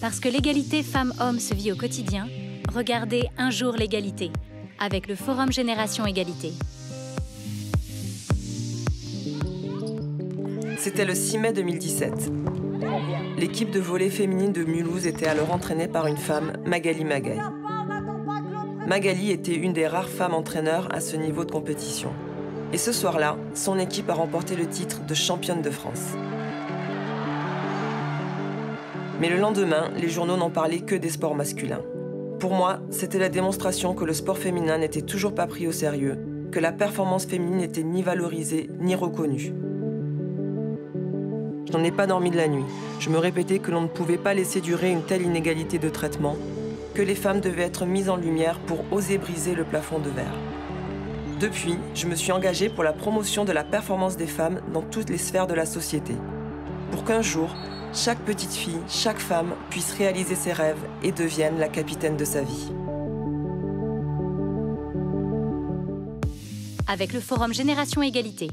Parce que l'égalité femmes-hommes se vit au quotidien, regardez Un jour l'égalité avec le Forum Génération Égalité. C'était le 6 mai 2017. L'équipe de volley féminine de Mulhouse était alors entraînée par une femme, Magali Magaï. Magali était une des rares femmes entraîneurs à ce niveau de compétition. Et ce soir-là, son équipe a remporté le titre de championne de France. Mais le lendemain, les journaux n'en parlaient que des sports masculins. Pour moi, c'était la démonstration que le sport féminin n'était toujours pas pris au sérieux, que la performance féminine n'était ni valorisée ni reconnue. Je n'en ai pas dormi de la nuit. Je me répétais que l'on ne pouvait pas laisser durer une telle inégalité de traitement, que les femmes devaient être mises en lumière pour oser briser le plafond de verre. Depuis, je me suis engagée pour la promotion de la performance des femmes dans toutes les sphères de la société. Pour qu'un jour, chaque petite fille, chaque femme puisse réaliser ses rêves et devienne la capitaine de sa vie. Avec le Forum Génération Égalité,